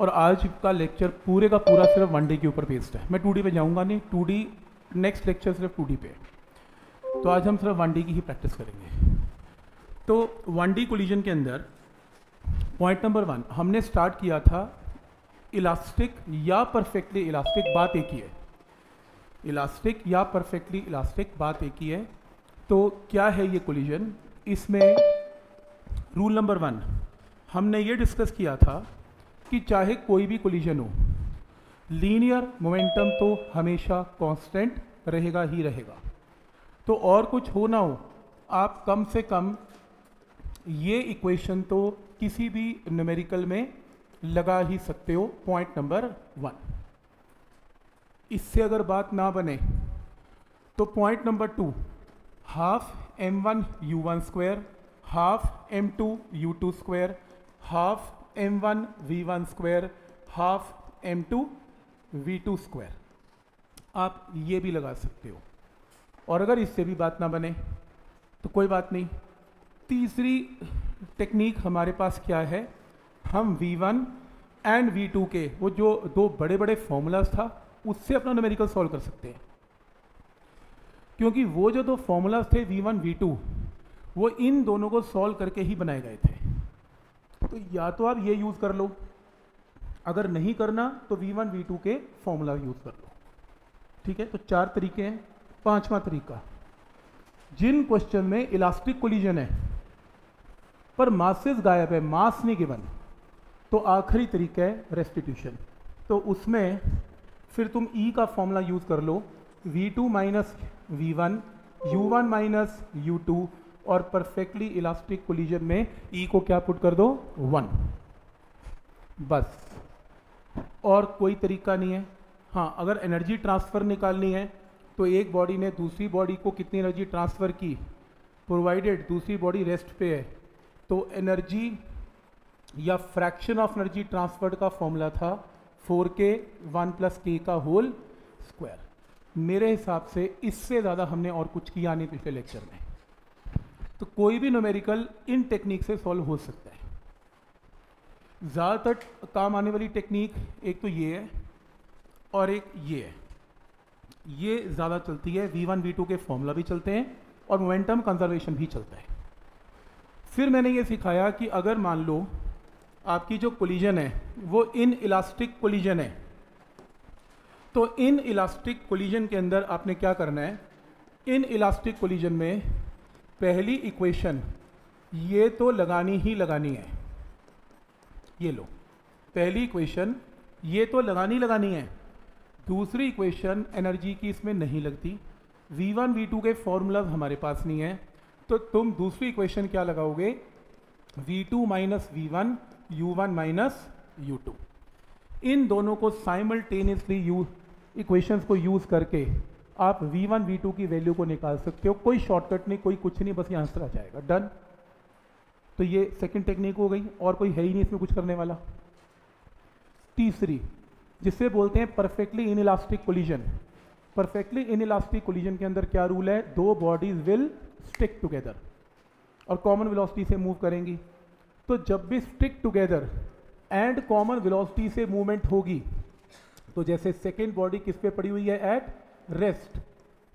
और आज का लेक्चर पूरे का पूरा सिर्फ़ वन के ऊपर बेस्ड है। मैं टू पे जाऊँगा नहीं टू नेक्स्ट लेक्चर सिर्फ़ टू पे तो आज हम सिर्फ़ वन की ही प्रैक्टिस करेंगे। तो वन डी कोलिजन के अंदर पॉइंट नंबर वन हमने स्टार्ट किया था इलास्टिक या परफेक्टली इलास्टिक बात एक ही है। इलास्टिक या परफेक्टली इलास्टिक बात एक ही है। तो क्या है ये कोलिजन इसमें रूल नंबर वन हमने ये डिस्कस किया था कि चाहे कोई भी कोलिजन हो लीनियर मोमेंटम तो हमेशा कांस्टेंट रहेगा ही रहेगा। तो और कुछ हो ना हो, आप कम से कम ये इक्वेशन तो किसी भी न्यूमेरिकल में लगा ही सकते हो पॉइंट नंबर वन इससे अगर बात ना बने तो point number two half m one u one square half m two u two square half m one v one square half m two v two square आप ये भी लगा सकते हो। और अगर इससे भी बात ना बने तो कोई बात नहीं। तीसरी टेक्निक हमारे पास क्या है? हम V1 एंड V2 के, वो जो दो बड़े बड़े फॉर्मूलाज था, उससे अपना न्यूमेरिकल सॉल्व कर सकते हैं। क्योंकि वो जो दो फॉर्मूलाज थे V1 V2 वो इन दोनों को सॉल्व करके ही बनाए गए थे। तो या तो आप ये यूज़ कर लो। अगर नहीं करना तो V1 V2 के फॉर्मूला यूज़ कर लो। ठीक है? तो चार तरीके हैं, पांचवा तरीका। जिन क्वेश्चन में इलास्टिक कोलिजन है, पर मासेस गायब है मास नहीं गिवन तो आखिरी तरीका है रेस्टिट्यूशन तो उसमें फिर तुम ई e का फॉर्मूला यूज़ कर लो। V2 two minus v one u one minus u two और परफेक्टली इलास्टिक कोलिजन में ई e को क्या पुट कर दो? वन बस. और कोई तरीका नहीं है। हाँ अगर एनर्जी ट्रांसफ़र निकालनी है तो एक बॉडी ने दूसरी बॉडी को कितनी एनर्जी ट्रांसफ़र की? प्रोवाइडेड दूसरी बॉडी रेस्ट पे है। तो एनर्जी या फ्रैक्शन ऑफ़ एनर्जी ट्रांसफर्ड का फॉर्मूला था four K one plus K का होल स्क्वायर मेरे हिसाब से इससे ज़्यादा हमने और कुछ किया नहीं पिछले लेक्चर में। तो कोई भी नोमेरिकल इन टेक्निक से सॉल्व हो सकता है। ज़्यादातर काम आने वाली टेक्निक एक तो ये है और एक ये है। ये ज़्यादा चलती है V1 V2 के फॉर्मूला भी चलते हैं और मोमेंटम कंजर्वेशन भी चलता है। फिर मैंने ये सिखाया कि अगर मान लो आपकी जो कोलिजन है, वो इन इलास्टिक कोलिजन है तो इन इलास्टिक कोलिजन के अंदर आपने क्या करना है? इन इलास्टिक कोलिजन में पहली इक्वेशन ये तो लगानी ही लगानी है। ये लो, पहली इक्वेशन ये तो लगानी लगानी है। दूसरी इक्वेशन एनर्जी की इसमें नहीं लगती। V1 V2 के फॉर्मूलाज हमारे पास नहीं है। तो तुम दूसरी इक्वेशन क्या लगाओगे? V2 two minus V one U one minus U two इन दोनों को साइमल्टेनियसली यूज़ इक्वेशंस को यूज़ करके आप V1 V2 की वैल्यू को निकाल सकते हो। कोई शॉर्टकट नहीं, कोई कुछ नहीं, बस ये आंसर आ जाएगा। डन तो ये सेकंड टेक्निक हो गई, और कोई है ही नहीं इसमें कुछ करने वाला। तीसरी, जिसे बोलते हैं perfectly inelastic collision perfectly inelastic collision के अंदर क्या रूल है? दो बॉडीज विल स्टिक टुगेदर और कॉमन वेलोसिटी से मूव करेंगी। तो जब भी stick together and common velocity से मूवमेंट होगी तो जैसे सेकेंड बॉडी किस पे पड़ी हुई है? एट रेस्ट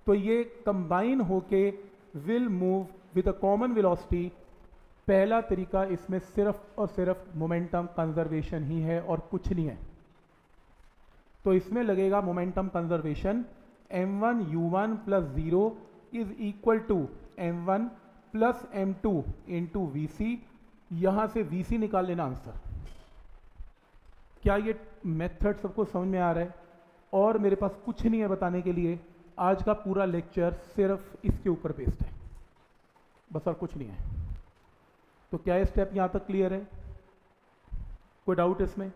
तो ये कंबाइन होके will move with a common velocity पहला तरीका इसमें सिर्फ़ और सिर्फ़ मोमेंटम कंजर्वेशन ही है और कुछ नहीं है। तो इसमें लगेगा momentum conservation M one U one plus zero is equal to M one plus M two into V C यहाँ से वी सी निकाल लेना आंसर क्या ये मेथड सबको समझ में आ रहा है? और मेरे पास कुछ नहीं है बताने के लिए। आज का पूरा लेक्चर सिर्फ़ इसके ऊपर बेस्ड है। बस और कुछ नहीं है। तो क्या स्टेप यहाँ तक क्लियर है? कोई डाउट इसमें?